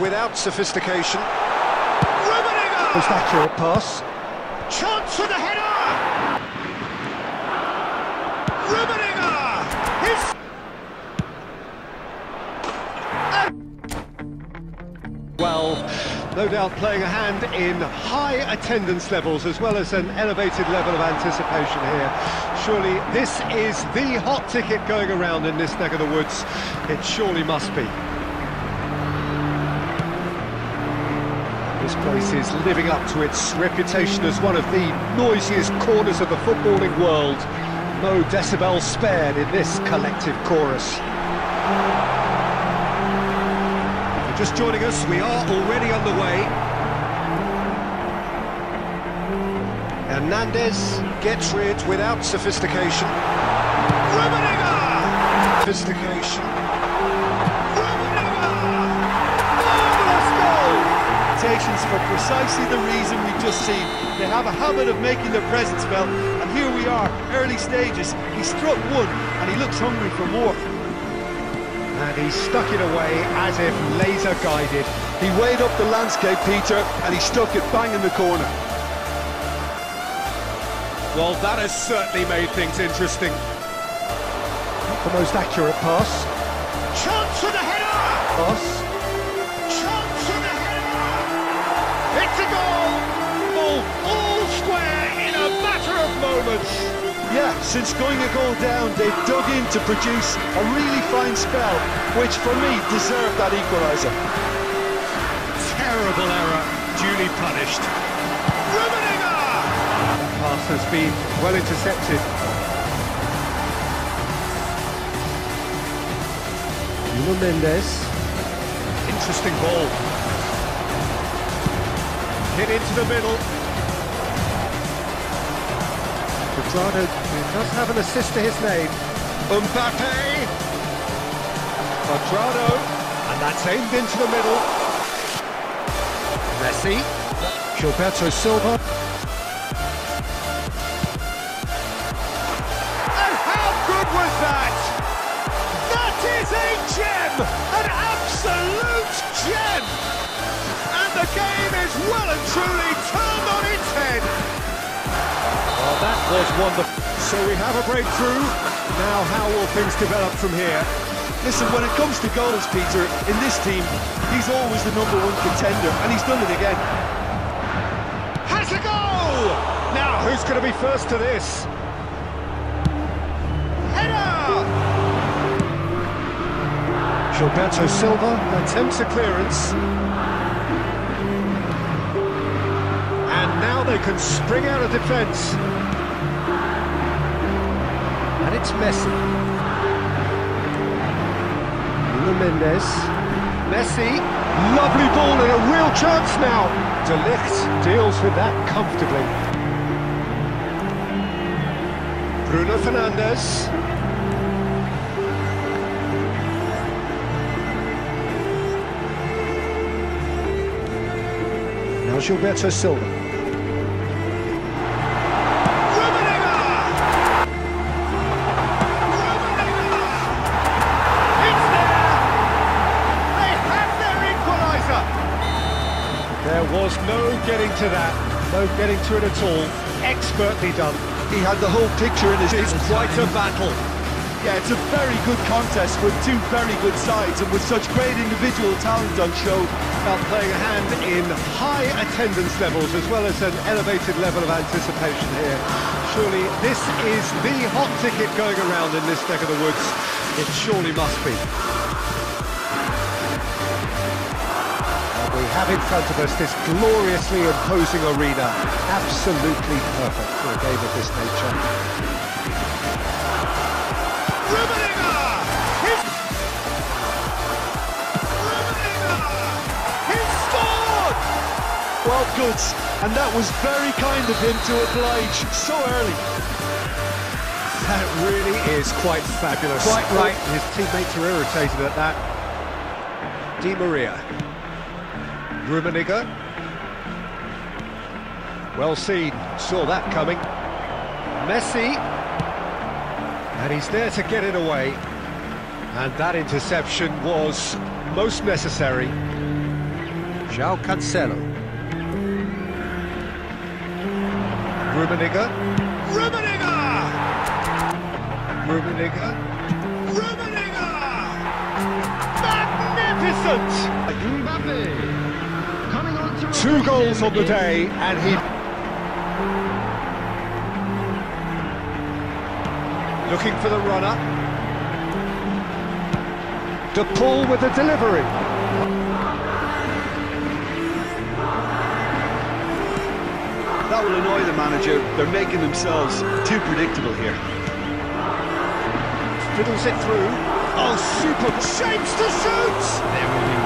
without sophistication. Rummenigge! Most accurate pass. Chance for the header! Rummenigge! His... Ah! Well, no doubt playing a hand in high attendance levels as well as an elevated level of anticipation here. Surely this is the hot ticket going around in this neck of the woods. It surely must be. This place is living up to its reputation as one of the noisiest corners of the footballing world. No decibel spared in this collective chorus. Just joining us, we are already underway. Hernandez gets rid without sophistication. Sophistication. Expectations for precisely the reason we've just seen. They have a habit of making their presence felt, and here we are, early stages. He struck one, and he looks hungry for more. And he stuck it away as if laser guided. He weighed up the landscape, Peter, and he stuck it bang in the corner. Well, that has certainly made things interesting. Not the most accurate pass. Chance for the header! Pass. Yeah, since going a goal down, they've dug in to produce a really fine spell, which for me deserved that equaliser. Terrible error, duly punished. Rummenigge! Pass has been well intercepted. Nuno Mendes. Interesting ball. Hit into the middle. Cuadrado does have an assist to his name. Mbappe! Cuadrado. And that's aimed into the middle. Messi. Gilberto Silva. Was wonderful. So we have a breakthrough. Now, how will things develop from here? Listen, when it comes to goals, Peter, in this team, he's always the number one contender, and he's done it again. Has a goal! Now, who's going to be first to this? Header! Gilberto Silva attempts a clearance. And now they can spring out of defence. And it's Messi. Nuno Mendes. Messi. Lovely ball and a real chance now. De Ligt deals with that comfortably. Bruno Fernandes. Now Gilberto Silva. To that, no getting to it at all. Expertly done. He had the whole picture in his It's quite a battle. Yeah, it's a very good contest with two very good sides and with such great individual talent on show. About playing a hand in high attendance levels as well as an elevated level of anticipation here. Surely this is the hot ticket going around in this neck of the woods. It surely must be. We have in front of us this gloriously imposing arena. Absolutely perfect for a game of this nature. Rummenigge! He's... Rummenigge! He's scored! Well, goods, and that was very kind of him to oblige so early. That really is quite fabulous. Quite right. His teammates are irritated at that. Di Maria. Rummenigge. Well seen, saw that coming. Messi. And he's there to get it away. And that interception was most necessary. João Cancelo. Rummenigge. Rummenigge! Rummenigge. Rummenigge! Magnificent! Mbappe Two goals on the day, and he... Looking for the runner. De Paul with the delivery. That will annoy the manager. They're making themselves too predictable here. Fiddles it through. Oh, super shapes to shoot! There will be